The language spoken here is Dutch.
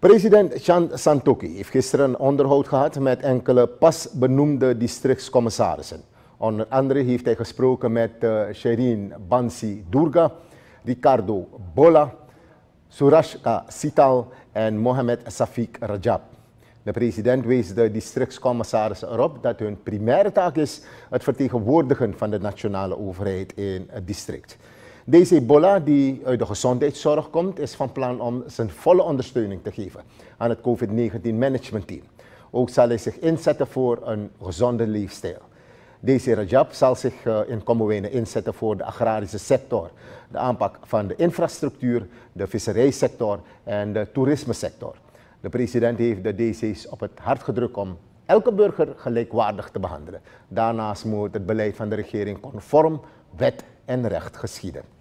President Chand Santoki heeft gisteren een onderhoud gehad met enkele pas benoemde districtscommissarissen. Onder andere heeft hij gesproken met uh, Sherin Bansi Durga, Ricardo Bola, Surashka Sital en Mohamed Safik Rajab. De president wees de districtscommissarissen erop dat hun primaire taak is het vertegenwoordigen van de nationale overheid in het district. Deze Bola, die uit de gezondheidszorg komt, is van plan om zijn volle ondersteuning te geven aan het COVID-19 managementteam. Ook zal hij zich inzetten voor een gezonde leefstijl. Deze Rajab zal zich eh, in Komowene inzetten voor de agrarische sector, de aanpak van de infrastructuur, de visserijsector en de toerismesector. De president heeft de DC's op het hart gedrukt om elke burger gelijkwaardig te behandelen. Daarnaast moet het beleid van de regering conform wet en recht geschieden.